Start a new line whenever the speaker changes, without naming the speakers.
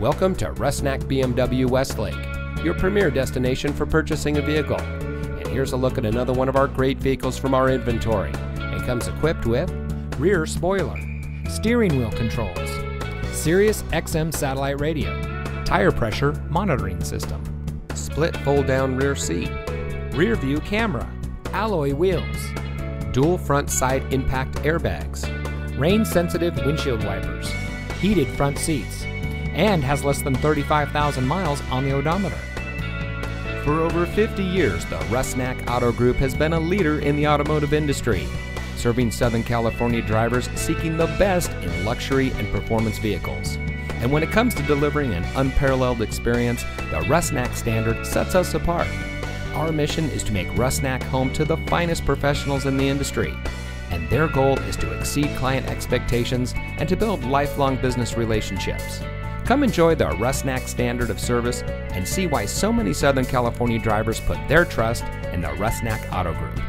Welcome to Rusnak BMW Westlake, your premier destination for purchasing a vehicle. And here's a look at another one of our great vehicles from our inventory. It comes equipped with rear spoiler,
steering wheel controls, Sirius XM satellite radio, tire pressure monitoring system,
split fold down rear seat,
rear view camera, alloy wheels,
dual front side impact airbags,
rain sensitive windshield wipers, heated front seats, and has less than 35,000 miles on the odometer.
For over 50 years, the Rusnak Auto Group has been a leader in the automotive industry, serving Southern California drivers seeking the best in luxury and performance vehicles. And when it comes to delivering an unparalleled experience, the Rusnak standard sets us apart. Our mission is to make Rusnak home to the finest professionals in the industry, and their goal is to exceed client expectations and to build lifelong business relationships. Come enjoy the Rusnak standard of service and see why so many Southern California drivers put their trust in the Rusnak Auto Group.